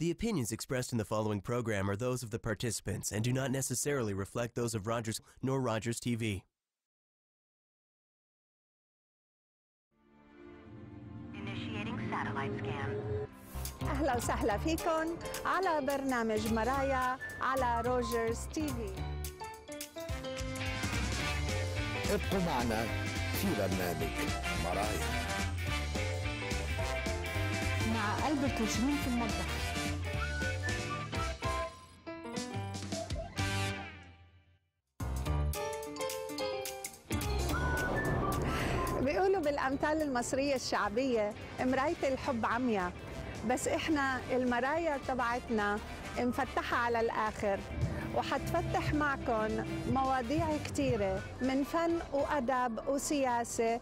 The opinions expressed in the following program are those of the participants and do not necessarily reflect those of Rogers nor Rogers TV. Initiating satellite scan. أهلا وسهلا فيكم على برنامج مرايا على روجرز تي في ابقوا معنا في برنامج مرايا مع ألبرت وشيرين في المطبخ بيقولوا بالأمثال المصرية الشعبية مراية الحب عمياء. بس إحنا المرايا تبعتنا مفتحة على الآخر. وحتفتح معكم مواضيع كتيرة من فن وأدب وسياسة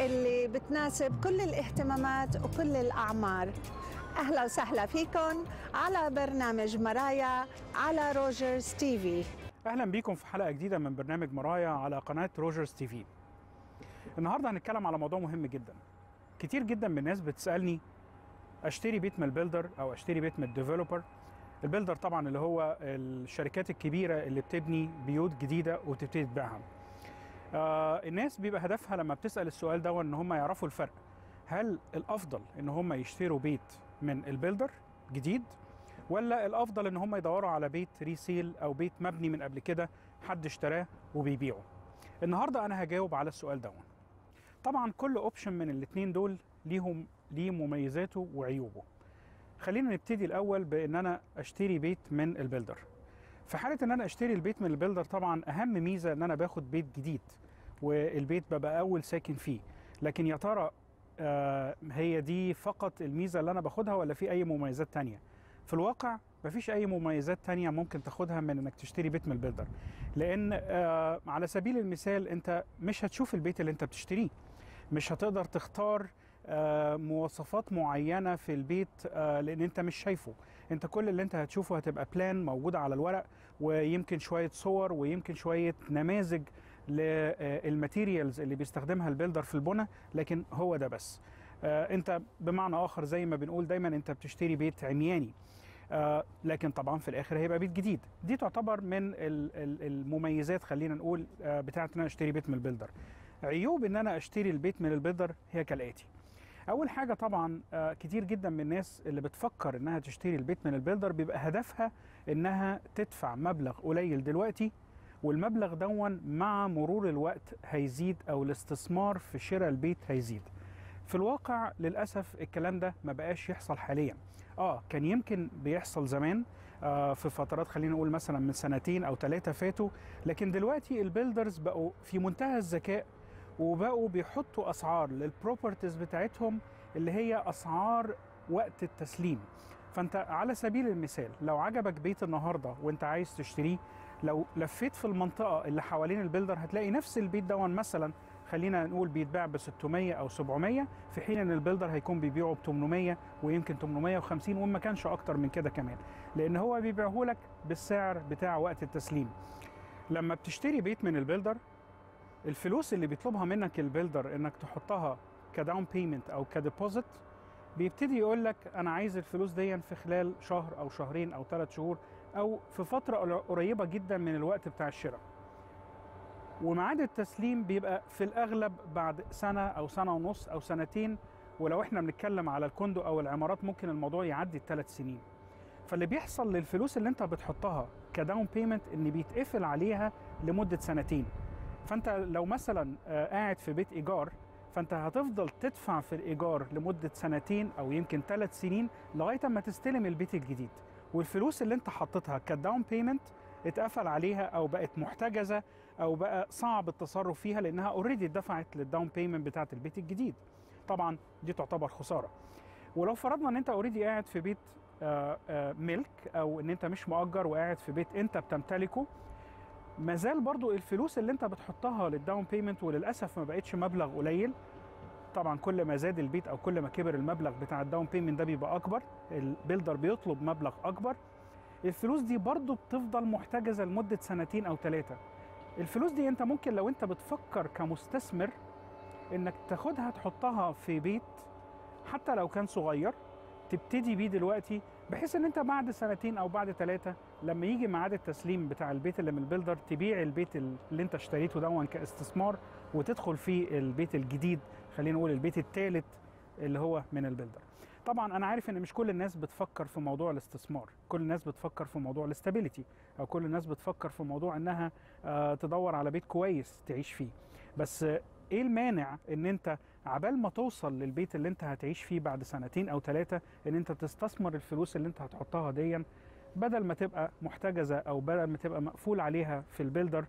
اللي بتناسب كل الاهتمامات وكل الأعمار. أهلا وسهلا فيكم على برنامج مرايا على روجرز TV. أهلا بيكم في حلقة جديدة من برنامج مرايا على قناة روجرز TV. النهارده هنتكلم على موضوع مهم جدا. كتير جدا من الناس بتسألني أشتري بيت من ال builder أو أشتري بيت من ال developer؟ ال builder طبعا اللي هو الشركات الكبيرة اللي بتبني بيوت جديدة وتبتدي تبيعها. آه الناس بيبقى هدفها لما بتسأل السؤال ده إن هم يعرفوا الفرق. هل الأفضل إن هم يشتروا بيت من ال builder جديد ولا الأفضل إن هم يدوروا على بيت resale أو بيت مبني من قبل كده حد اشتراه وبيبيعه؟ النهارده أنا هجاوب على السؤال ده طبعا كل option من الاثنين دول ليهم ليه مميزاته وعيوبه. خلينا نبتدي الأول بإن أنا أشتري بيت من ال builder. في حالة إن أنا أشتري البيت من ال builder طبعا أهم ميزة إن أنا باخد بيت جديد والبيت ببقى أول ساكن فيه. لكن يا ترى آه هي دي فقط الميزة اللي أنا باخدها ولا في أي مميزات تانية؟ في الواقع مفيش أي مميزات تانية ممكن تاخدها من إنك تشتري بيت من ال builder. لأن آه على سبيل المثال أنت مش هتشوف البيت اللي أنت بتشتريه. مش هتقدر تختار آه مواصفات معينة في البيت آه لأن أنت مش شايفه. أنت كل اللي أنت هتشوفه هتبقى plan موجودة على الورق ويمكن شوية صور ويمكن شوية نماذج لل materials اللي بيستخدمها ال builder في البنى لكن هو ده بس. آه أنت بمعنى آخر زي ما بنقول دايما أنت بتشتري بيت عمياني. لكن طبعا في الآخر هيبقى بيت جديد. دي تعتبر من المميزات خلينا نقول آه بتاعة إن أنا أشتري بيت من ال builder عيوب إن أنا أشتري البيت من ال builder هي كالآتي. أول حاجة طبعا آه كتير جدا من الناس اللي بتفكر إنها تشتري البيت من ال builder بيبقى هدفها إنها تدفع مبلغ قليل دلوقتي والمبلغ دوت مع مرور الوقت هيزيد أو الاستثمار في شراء البيت هيزيد. في الواقع للأسف الكلام ده ما بقاش يحصل حاليا. آه كان يمكن بيحصل زمان آه في فترات خلينا نقول مثلا من سنتين أو ثلاثة فاتوا لكن دلوقتي ال builders بقوا في منتهى الذكاء وبقوا بيحطوا أسعار لل properties بتاعتهم اللي هي أسعار وقت التسليم. فأنت على سبيل المثال لو عجبك بيت النهارده وأنت عايز تشتريه لو لفيت في المنطقة اللي حوالين ال builder هتلاقي نفس البيت دوت مثلا خلينا نقول بيتباع ب 600 أو 700 في حين إن ال builder هيكون بيبيعه ب 800 ويمكن 850 وما كانش أكتر من كده كمان. لأن هو بيبيعه لك بالسعر بتاع وقت التسليم. لما بتشتري بيت من ال builder الفلوس اللي بيطلبها منك ال builder إنك تحطها ك down payment أو ك deposit بيبتدي يقول لك أنا عايز الفلوس دي في خلال شهر أو شهرين أو ثلاث شهور أو في فترة قريبة جدا من الوقت بتاع الشراء. وميعاد التسليم بيبقى في الأغلب بعد سنة أو سنة ونص أو سنتين ولو إحنا بنتكلم على ال condo أو العمارات ممكن الموضوع يعدي الثلاث سنين. فاللي بيحصل للفلوس اللي أنت بتحطها ك down payment إن بيتقفل عليها لمدة سنتين. فانت لو مثلا قاعد في بيت إيجار فانت هتفضل تدفع في الإيجار لمدة سنتين أو يمكن ثلاث سنين لغاية أما تستلم البيت الجديد. والفلوس اللي انت حطيتها ك down payment اتقفل عليها أو بقت محتجزة أو بقى صعب التصرف فيها لأنها already اتدفعت لل down payment بتاعة البيت الجديد. طبعا دي تعتبر خسارة. ولو فرضنا إن انت already قاعد في بيت آآ آآ ملك أو إن انت مش مؤجر وقاعد في بيت انت بتمتلكه مازال برضو الفلوس اللي انت بتحطها لل down payment وللأسف ما بقتش مبلغ قليل. طبعا كل ما زاد البيت أو كل ما كبر المبلغ بتاع ال down payment ده بيبقى أكبر. ال builder بيطلب مبلغ أكبر. الفلوس دي برضو بتفضل محتجزة لمدة سنتين أو ثلاثة الفلوس دي انت ممكن لو انت بتفكر كمستثمر انك تاخدها تحطها في بيت حتى لو كان صغير تبتدي بيه دلوقتي بحيث إن أنت بعد سنتين أو بعد ثلاثة لما يجي ميعاد التسليم بتاع البيت اللي من ال builder تبيع البيت اللي أنت اشتريته دوت كاستثمار وتدخل في البيت الجديد خلينا نقول البيت الثالث اللي هو من ال builder. طبعا أنا عارف إن مش كل الناس بتفكر في موضوع الاستثمار كل الناس بتفكر في موضوع ال stability أو كل الناس بتفكر في موضوع إنها آه، تدور على بيت كويس تعيش فيه. بس إيه المانع إن أنت عبال ما توصل للبيت اللي أنت هتعيش فيه بعد سنتين أو ثلاثة إن أنت تستثمر الفلوس اللي أنت هتحطها ديا؟ بدل ما تبقى محتجزة أو بدل ما تبقى مقفول عليها في ال builder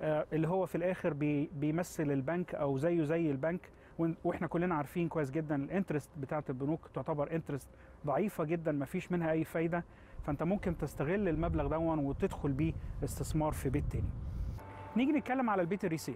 آه، اللي هو في الآخر بي بيمثل البنك أو زيه زي البنك وإحنا كلنا عارفين كويس جدا ال interest بتاعت البنوك تعتبر interest ضعيفة جدا ما فيش منها أي فايدة فأنت ممكن تستغل المبلغ دون وتدخل بيه استثمار في بيت تاني. نيجي نتكلم على البيت الريسيل.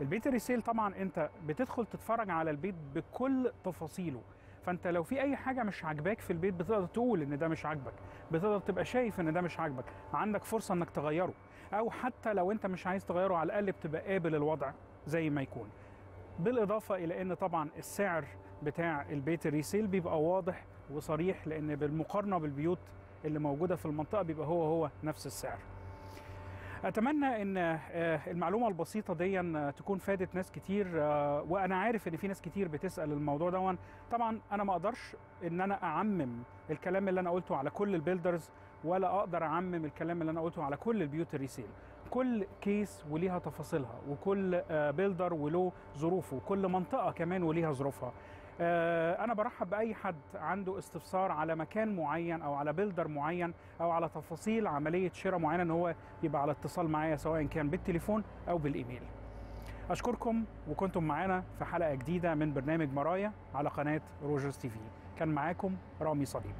البيت الريسيل طبعا أنت بتدخل تتفرج على البيت بكل تفاصيله. فأنت لو في أي حاجة مش عاجباك في البيت بتقدر تقول إن ده مش عاجبك. بتقدر تبقى شايف إن ده مش عاجبك. عندك فرصة إنك تغيره. أو حتى لو أنت مش عايز تغيره على الأقل بتبقى قابل الوضع زي ما يكون. بالإضافة إلى إن طبعا السعر بتاع البيت ال resale بيبقى واضح وصريح لأن بالمقارنة بالبيوت اللي موجودة في المنطقة بيبقى هو هو نفس السعر. أتمنى إن آه، المعلومة البسيطة دي آه، تكون فادت ناس كتير آه، وأنا عارف إن في ناس كتير بتسأل الموضوع ده. طبعا أنا ما أقدرش إن أنا أعمم الكلام اللي أنا قلته على كل ال builders ولا أقدر أعمم الكلام اللي أنا قلته على كل البيوت ال resale. كل case وليها تفاصيلها وكل builder وله ظروفه وكل منطقة كمان وليها ظروفها. أنا برحب بأي حد عنده استفسار على مكان معين أو على builder معين أو على تفاصيل عملية شراء معينة إن هو يبقى على اتصال معايا سواء كان بالتليفون أو بالإيميل. أشكركم وكنتم معانا في حلقة جديدة من برنامج مرايا على قناة Rogers TV. كان معاكم رامي صليب.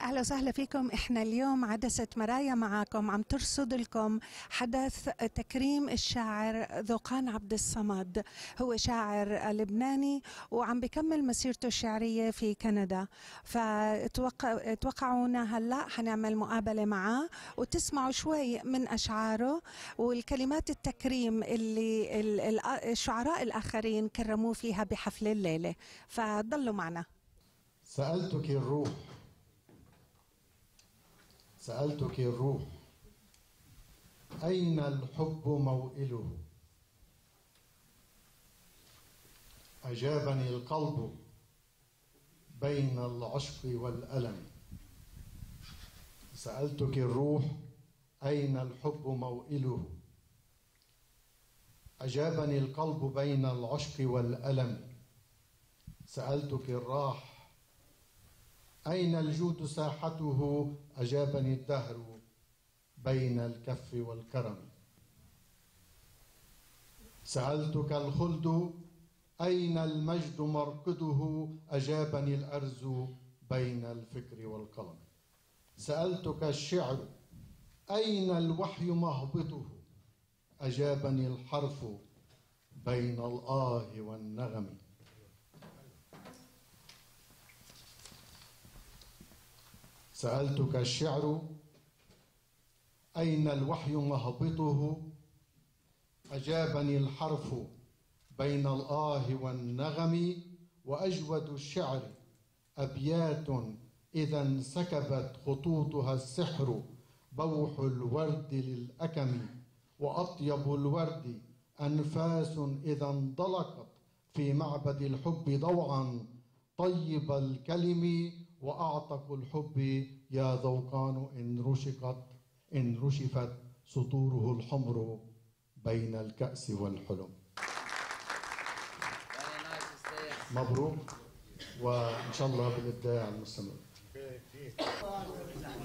أهلا وسهلا فيكم. إحنا اليوم عدسة مرايا معاكم. عم ترصد لكم حدث تكريم الشاعر ذوقان عبد الصمد. هو شاعر لبناني وعم بكمل مسيرته الشعرية في كندا. فتوقعونا هلأ حنعمل مقابلة معاه وتسمعوا شوي من أشعاره والكلمات التكريم اللي ال- ال- الشعراء الآخرين كرموه فيها بحفل الليلة. فضلوا معنا. سألتك الروح سألتك الروح أين الحب موئله؟ أجابني القلب بين العشق والألم. سألتك الروح أين الحب موئله؟ أجابني القلب بين العشق والألم. سألتك الراح أين الجود ساحته؟ أجابني الدهر بين الكف والكرم. سألتك الخلد أين المجد مرقده؟ أجابني الأرز بين الفكر والقلم. سألتك الشعر أين الوحي مهبطه؟ أجابني الحرف بين الآه والنغم. سألتك الشعر أين الوحي مهبطه؟ أجابني الحرف بين الآه والنغم وأجود الشعر أبيات إذا انسكبت خطوطها السحر بوح الورد للأكم وأطيب الورد أنفاس إذا انطلقت في معبد الحب ضوعا طيب الكلم وأعتق الحب يا ذوقان إن رشقت إن رشفت سطوره الحمر بين الكأس والحلم. مبروك وإن شاء الله بالإبداع المستمر.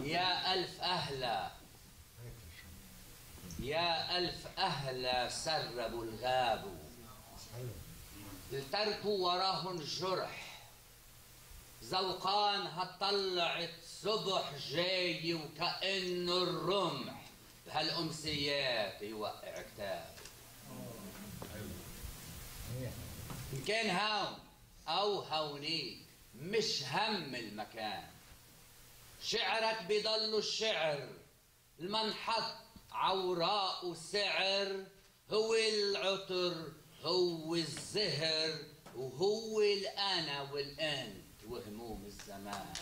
يا ألف أهلا. يا ألف أهلا سربوا الغاب. التركوا وراهن جرح. زوقان هطلعت صبح جاي وكأنه الرمح بهالأمسيات يوقع كتاب إن كان هون أو هونيك مش هم المكان. شعرك بيضل الشعر المنحط عوراء سعر هو العطر هو الزهر وهو الأنا والأنت وهموم الزمان.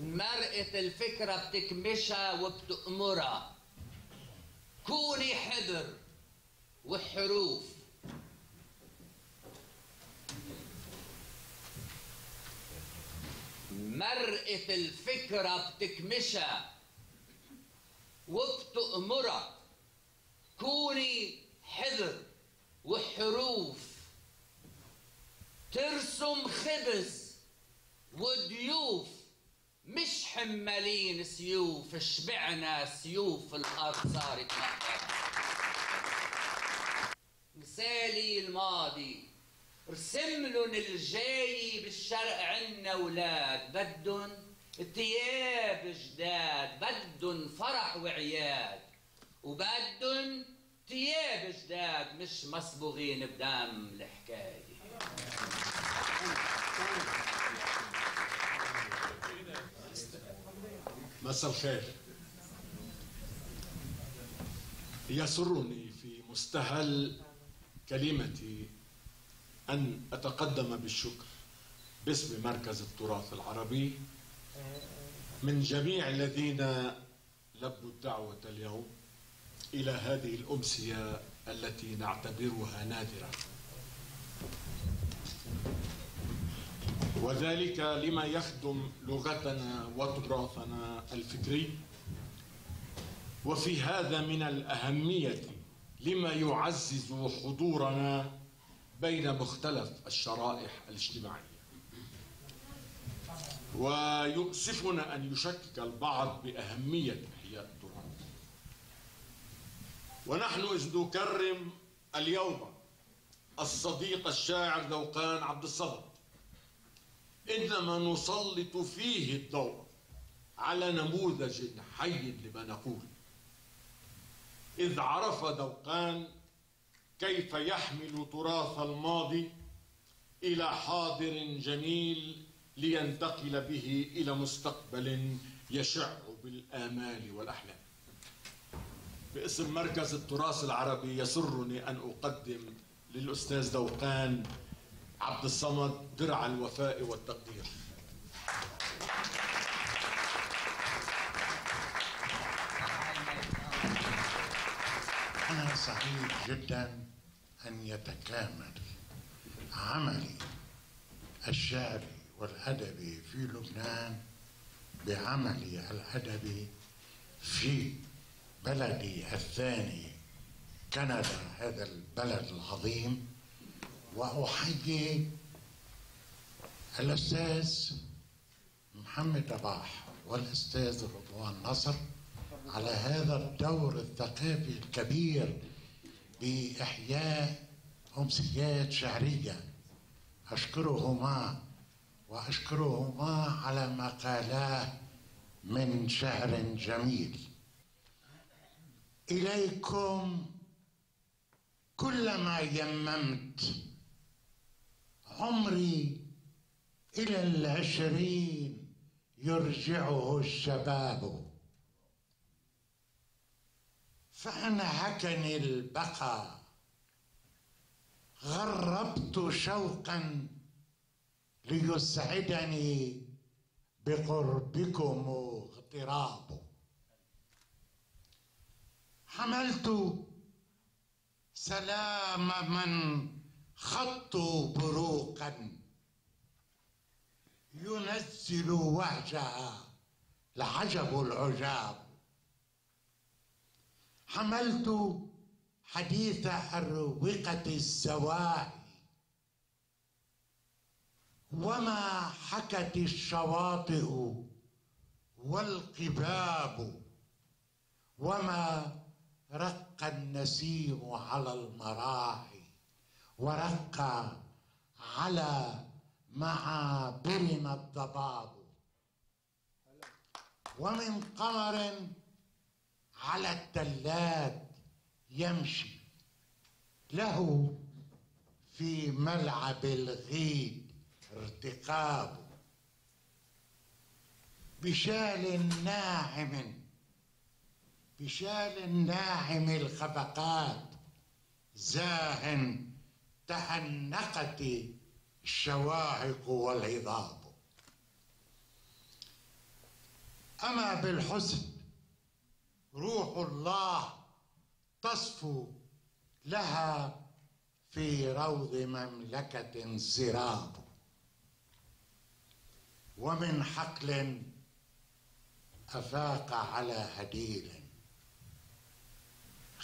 مرقة الفكرة بتكمشها وبتأمرها. كوني حذر وحروف. مرقة الفكرة بتكمشها وبتأمرها. كوني حذر ترسم خبز وضيوف مش حمالين سيوف شبعنا سيوف الأرض صارت مقبرة. مثالي الماضي رسم لهم الجاي بالشرق عنا ولاد. بدن ثياب جداد بدن فرح وعياد. وبدن ثياب جداد مش مصبوغين بدم الحكاية. مساء الخير. يسرني في مستهل كلمتي أن أتقدم بالشكر باسم مركز التراث العربي من جميع الذين لبوا الدعوة اليوم إلى هذه الأمسية التي نعتبرها نادرة. وذلك لما يخدم لغتنا وتراثنا الفكري. وفي هذا من الأهمية لما يعزز حضورنا بين مختلف الشرائح الاجتماعية. ويؤسفنا أن يشكك البعض بأهمية إحياء التراث. ونحن إذ نكرم اليوم الصديق الشاعر ذوقان عبد الصمد. إنما نسلط فيه الضوء على نموذج حي لما نقول. إذ عرف ذوقان كيف يحمل تراث الماضي إلى حاضر جميل لينتقل به إلى مستقبل يشع بالآمال والأحلام. باسم مركز التراث العربي يسرني أن أقدم للأستاذ ذوقان عبد الصمد درع الوفاء والتقدير. أنا سعيد جدا أن يتكامل عملي الشعري والأدبي في لبنان بعملي الأدبي في بلدي الثاني كندا هذا البلد العظيم. وأحيي الأستاذ محمد رباح والأستاذ رضوان نصر على هذا الدور الثقافي الكبير بإحياء أمسيات شعرية أشكرهما وأشكرهما على ما قالاه من شعر جميل. إليكم كلما يممت عمري إلى العشرين يرجعه الشباب. فأنا هكني البقاء غربت شوقا ليسعدني بقربكم اغتراب. حملت سلام من خطوا بروقا ينزل وهجها العجب العجاب. حملت حديث أروقة الزواهي وما حكت الشواطئ والقباب وما رق النسيم على المراحي ورق على معابرنا الضباب. ومن قمر على التلات يمشي. له في ملعب الغيد ارتقاب. بشال ناعم بشال ناعم الخفقات زاه تأنقت الشواهق والهضاب أما بالحسن روح الله تصفو لها في روض مملكة سراب. ومن حقل أفاق على هديل.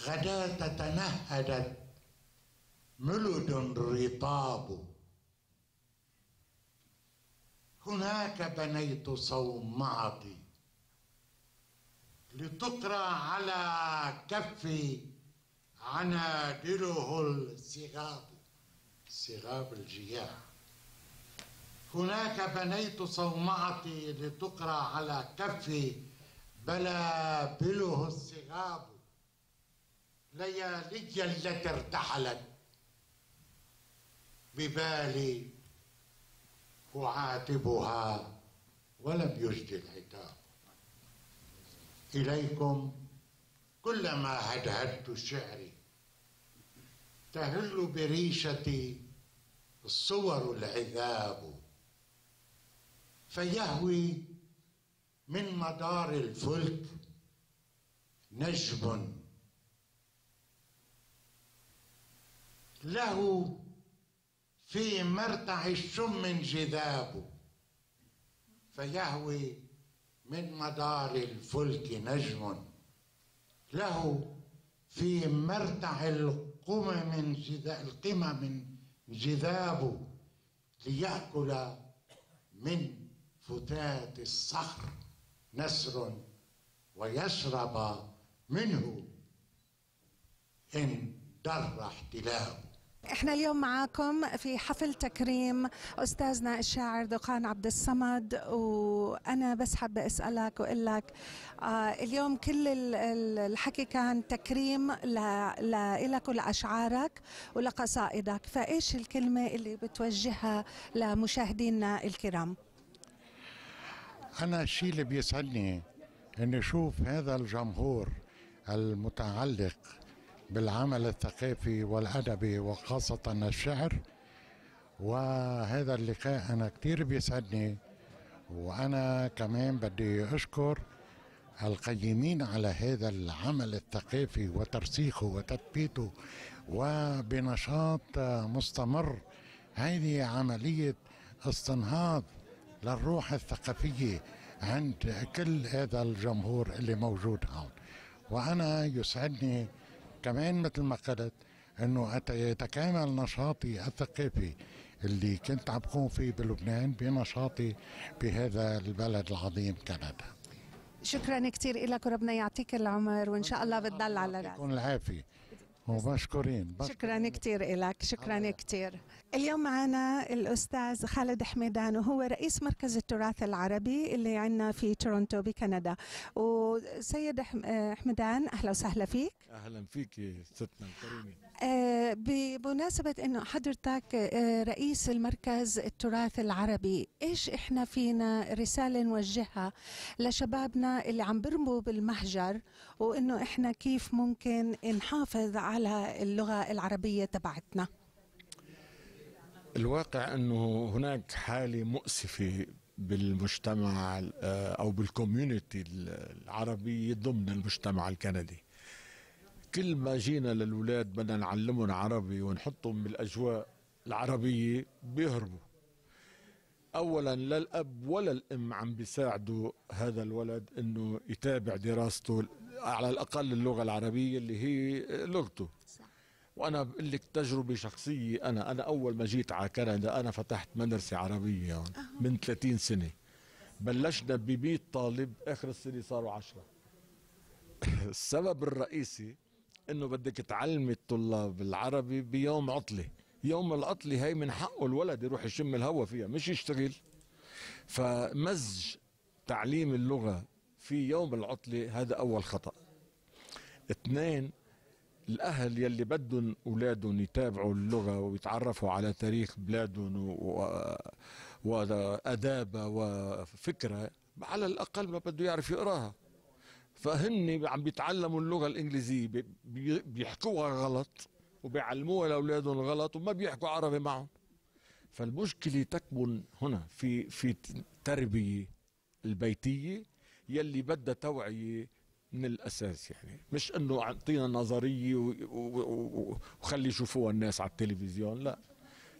غداة تنهدت ملد رطاب هناك بنيت صومعتي. لتقرأ على كفي عنادله الصغاب صغاب الجياع. هناك بنيت صومعتي لتقرأ على كفي بلابله الصغاب ليالي التي ارتحلت. ببالي أعاتبها ولم يجد العتاب. إليكم كلما هدهدت شعري تهل بريشتي الصور العذاب فيهوي من مدار الفلك نجم. له في مرتع الشم جذاب فيهوي من مدار الفلك نجم. له في مرتع القمم القمم جذاب ليأكل من فتات الصخر نسر ويشرب منه إن در احتلاب. إحنا اليوم معاكم في حفل تكريم أستاذنا الشاعر ذقان عبد الصمد وأنا بس حابة أسألك واقول لك آه اليوم كل ال- ال- الحكي كان تكريم لك ولأشعارك ولقصائدك فإيش الكلمة اللي بتوجهها لمشاهدينا الكرام؟ أنا الشيء اللي بيسعدني إني أشوف هذا الجمهور المتعلق بالعمل الثقافي والأدبي وخاصة الشعر. وهذا اللقاء أنا كتير بيسعدني وأنا كمان بدي أشكر القيمين على هذا العمل الثقافي وترسيخه وتثبيته. وبنشاط مستمر هذه عملية استنهاض للروح الثقافية عند كل هذا الجمهور اللي موجود هون. وأنا يسعدني كمان مثل ما قلت أت- يتكامل نشاطي الثقافي اللي كنت عم بقوم فيه بلبنان بنشاطي بهذا البلد العظيم كندا. شكرا كثير لك وربنا يعطيك العمر وإن شاء الله بتضل على راسك يكون العافية. بشكر شكرا كثير لك شكرا كثير اليوم معنا الأستاذ خالد حميدان وهو رئيس مركز التراث العربي اللي عندنا في تورونتو بكندا. وسيد آه، حميدان أهلا وسهلا فيك. أهلا فيك ستنا الكريمة. آه، بمناسبة أنه حضرتك آه، رئيس المركز التراث العربي إيش إحنا فينا رسالة نوجهها لشبابنا اللي عم برموا بالمهجر وأنه إحنا كيف ممكن نحافظ على اللغة العربية تبعتنا؟ الواقع إنه هناك حالة مؤسفة بالمجتمع آه، أو بالكوميونتي العربية ضمن المجتمع الكندي. كل ما جينا للولاد بدنا نعلمهم عربي ونحطهم بالأجواء العربية بيهربوا. اولا لا الأب ولا الأم عم بيساعدوا هذا الولد إنه يتابع دراسته على الأقل اللغة العربية اللي هي لغته. وأنا بقول لك تجربة شخصية. أنا أنا أول ما جيت على كندا أنا فتحت مدرسة عربية هون من 30 سنة. بلشنا ب 100 طالب آخر السنة صاروا 10 السبب الرئيسي إنه بدك تعلمي الطلاب العربي بيوم عطلة. يوم العطلة هي من حقه الولد يروح يشم الهوا فيها مش يشتغل. فمزج تعليم اللغة في يوم العطلة هذا أول خطأ. اثنين الأهل يلي بدهم أولادهم يتابعوا اللغة ويتعرفوا على تاريخ بلادهم و- وأدابها وفكرها على الأقل ما بده يعرف يقراها. فهن عم بيتعلموا اللغة الإنجليزية بي- بي- بيحكوها غلط وبيعلموها لأولادهم غلط وما بيحكوا عربي معهم. فالمشكلة تكمن هنا في في التربية البيتية يلي بدها توعية من الأساس يعني. مش إنه أعطينا نظرية وخلي يشوفوها الناس على التلفزيون لا.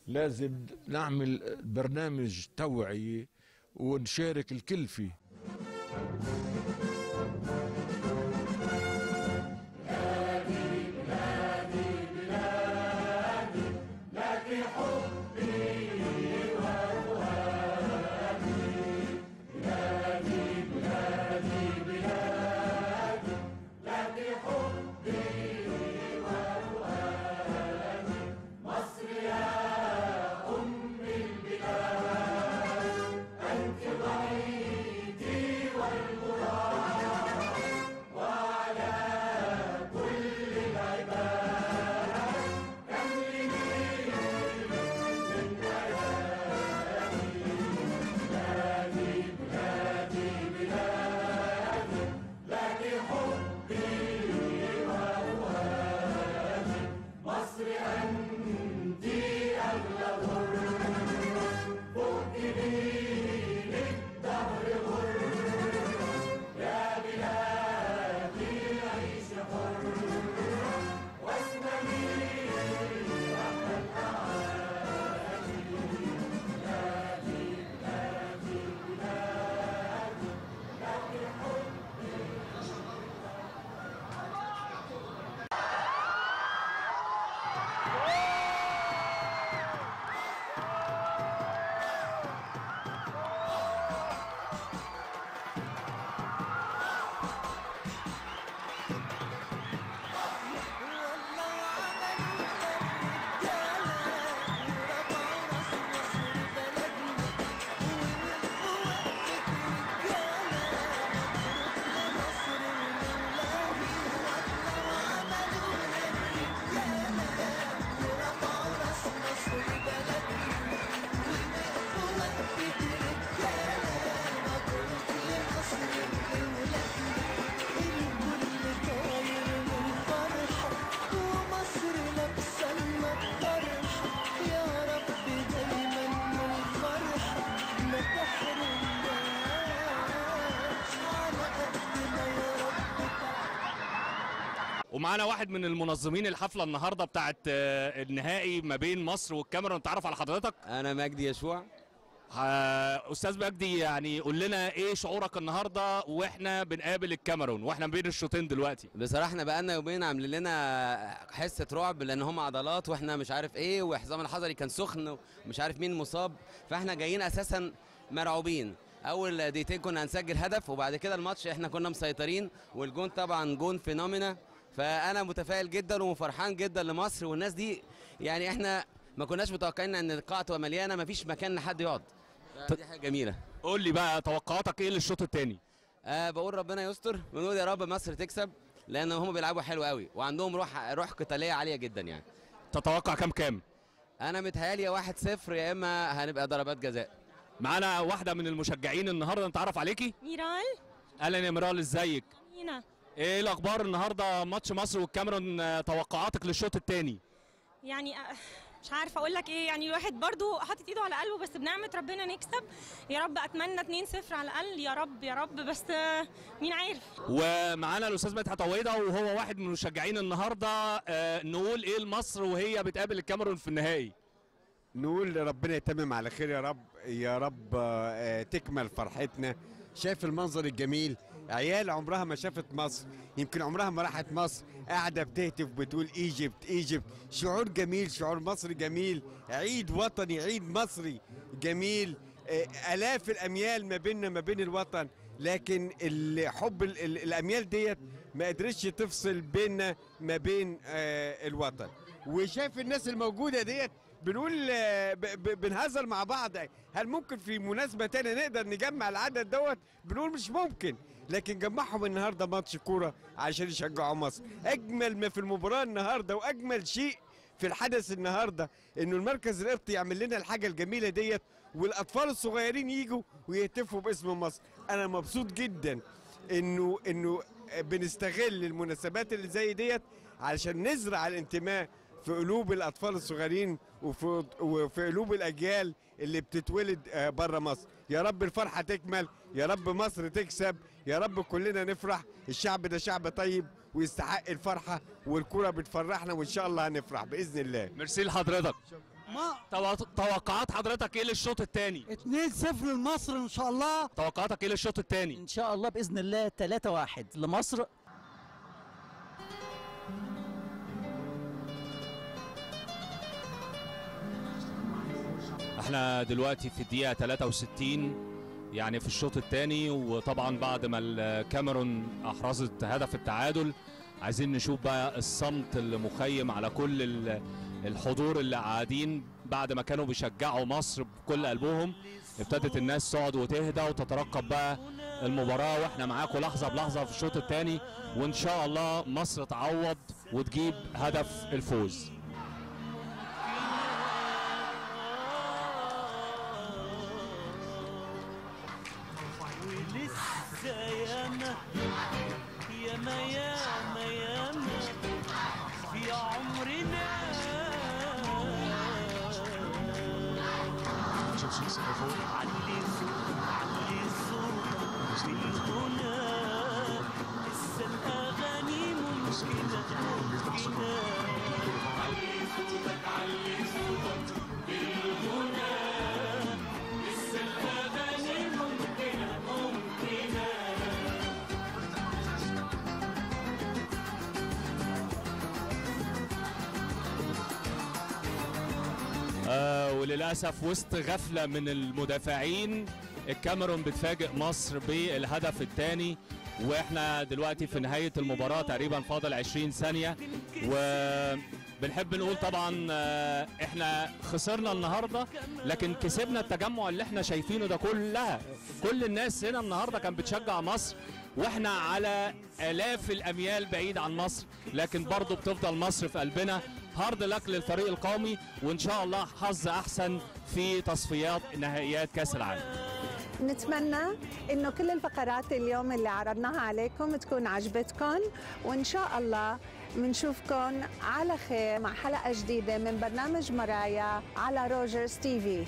لازم نعمل برنامج توعية ونشارك الكل فيه. ومعانا واحد من المنظمين الحفلة النهارده بتاعت آه، النهائي ما بين مصر والكاميرون. نتعرف على حضرتك؟ أنا مجدي يشوع أستاذ مجدي يعني قول لنا إيه شعورك النهارده وإحنا بنقابل الكاميرون وإحنا بين الشوطين دلوقتي؟ بصراحة إحنا بقالنا يومين عاملين لنا حصه رعب لأن هم عضلات وإحنا مش عارف إيه وحسام الحضري كان سخن ومش عارف مين مصاب. فإحنا جايين أساسا مرعوبين. أول دقيقتين كنا هنسجل هدف وبعد كده الماتش إحنا كنا مسيطرين والجون طبعا جون فينومينا. فأنا متفائل جدا وفرحان جدا لمصر والناس دي. يعني إحنا ما كناش متوقعين إن القاعة تبقى مليانة ما فيش مكان لحد يقعد. دي حاجة جميلة. قول لي بقى توقعاتك إيه للشوط الثاني أه بقول ربنا يستر. ونقول يا رب مصر تكسب لأن هم بيلعبوا حلو قوي وعندهم روح روح قتالية عالية جدا يعني. تتوقع كام كام؟ أنا متهيألي يا 1-0 يا إما هنبقى ضربات جزاء. معانا واحدة من المشجعين النهارده نتعرف عليكي؟ ميرال. أهلا يا ميرال إزيك؟ مينا إيه الاخبار النهارده ماتش مصر والكاميرون آه، توقعاتك للشوط الثاني يعني آه، مش عارفة أقول لك إيه. يعني الواحد برضو حاطط ايده على قلبه بس بنعمة ربنا نكسب. يا رب أتمنى 2-0 على الأقل. يا رب يا رب. بس آه، مين عارف. ومعانا الأستاذ مدحت عويده وهو واحد من المشجعين النهارده. آه، نقول إيه لمصر وهي بتقابل الكاميرون في النهائي؟ نقول ربنا يتمم على خير يا رب يا رب آه، تكمل فرحتنا. شايف المنظر الجميل. عيال عمرها ما شافت مصر. يمكن عمرها ما راحت مصر. قاعدة بتهتف بتقول إيجيبت إيجيبت. شعور جميل شعور مصري جميل. عيد وطني عيد مصري جميل. آه، آلاف الأميال ما بيننا ما بين الوطن. لكن الحب ال- ال- الأميال ديت ما قدرتش تفصل بيننا ما بين آه، الوطن. وشايف الناس الموجودة ديت بنقول آه، بنهزر مع بعض. هل ممكن في مناسبة تانية نقدر نجمع العدد دوت؟ بنقول مش ممكن. لكن جمعهم النهارده ماتش كورة عشان يشجعوا مصر. أجمل ما في المباراة النهارده وأجمل شيء في الحدث النهارده إنه المركز القبطي يعمل لنا الحاجة الجميلة ديت والأطفال الصغيرين يجوا ويهتفوا باسم مصر. أنا مبسوط جدا إنه إنه بنستغل المناسبات اللي زي ديت علشان نزرع الانتماء في قلوب الأطفال الصغيرين وفي وفي قلوب الأجيال اللي بتتولد بره مصر. يا رب الفرحة تكمل يا رب مصر تكسب يا رب كلنا نفرح. الشعب ده شعب طيب ويستحق الفرحة والكرة بتفرحنا وإن شاء الله هنفرح بإذن الله. ميرسي لحضرتك. ما توقعات حضرتك إيه للشوط الثاني 2-0 لمصر إن شاء الله. توقعاتك إيه للشوط الثاني إن شاء الله بإذن الله 3-1 لمصر. إحنا دلوقتي في الدقيقة 63 يعني في الشوط الثاني وطبعا بعد ما الكاميرون أحرزت هدف التعادل عايزين نشوف بقى الصمت المخيم على كل الحضور اللي قاعدين بعد ما كانوا بيشجعوا مصر بكل قلبهم. ابتدت الناس تقعد وتهدى وتترقب بقى المباراة وإحنا معاكم لحظة بلحظة في الشوط الثاني وإن شاء الله مصر تعوض وتجيب هدف الفوز. علي صوتك علي صوتك بالغنى لسه الاغاني ممكنه ممكنه وللاسف وسط غفلة من المدافعين الكاميرون بتفاجئ مصر بالهدف الثاني وإحنا دلوقتي في نهاية المباراة تقريبا فاضل 20 ثانية. وبنحب نقول طبعا آه إحنا خسرنا النهارده لكن كسبنا التجمع اللي إحنا شايفينه ده كلها. كل الناس هنا النهارده كانت بتشجع مصر وإحنا على آلاف الأميال بعيد عن مصر لكن برضه بتفضل مصر في قلبنا. hard luck للفريق القومي وإن شاء الله حظ أحسن في تصفيات نهائيات كأس العالم. نتمنى إنه كل الفقرات اليوم اللي عرضناها عليكم تكون عجبتكم وإن شاء الله بنشوفكم على خير مع حلقة جديدة من برنامج مرايا على Rogers TV.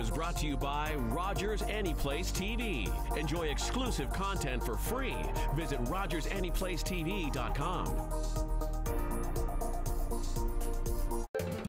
Is brought to you by Rogers Anyplace TV. Enjoy exclusive content for free. Visit RogersAnyplaceTV.com.